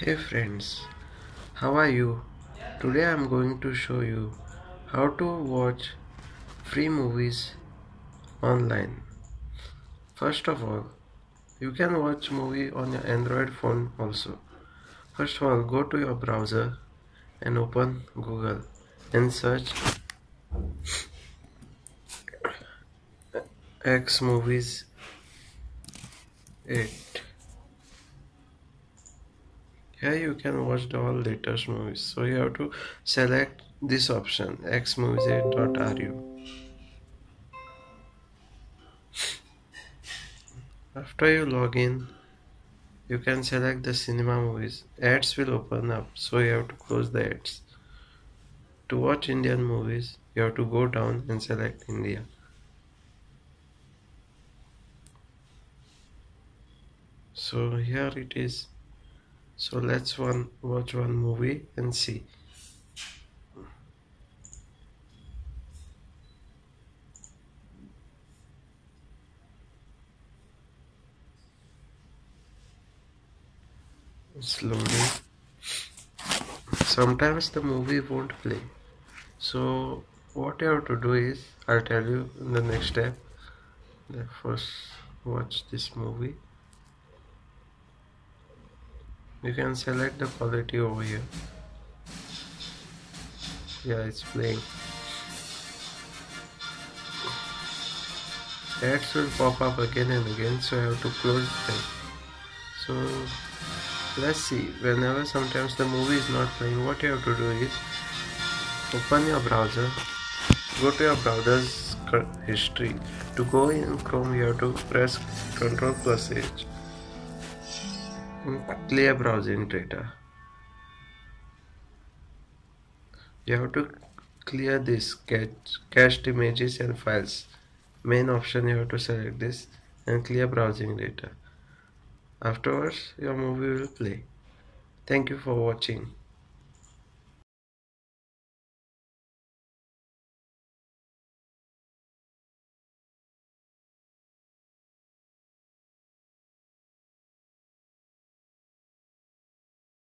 Hey friends, how are you? Today I'm going to show you how to watch free movies online. First of all, you can watch movie on your Android phone also. First of all, go to your browser and open Google and search X movies 8 here you can watch the all latest movies. So you have to select this option xmovies8.ru after you log in you can select the cinema movies. Ads will open up so you have to close the ads. To watch indian movies you have to go down and select india. So here it is so let's one watch one movie and see. Slowly. Sometimes the movie won't play. So what you have to do is I'll tell you in the next step. First watch this movie you can select the quality over here. Yeah it's playing ads will pop up again and again so I have to close them. So let's see. Whenever sometimes the movie is not playing what you have to do is open your browser. Go to your browser's history. To go in chrome you have to press ctrl plus h clear browsing data. You have to clear this cached images and files. Main option you have to select this and clear browsing data. Afterwards your movie will play. Thank you for watching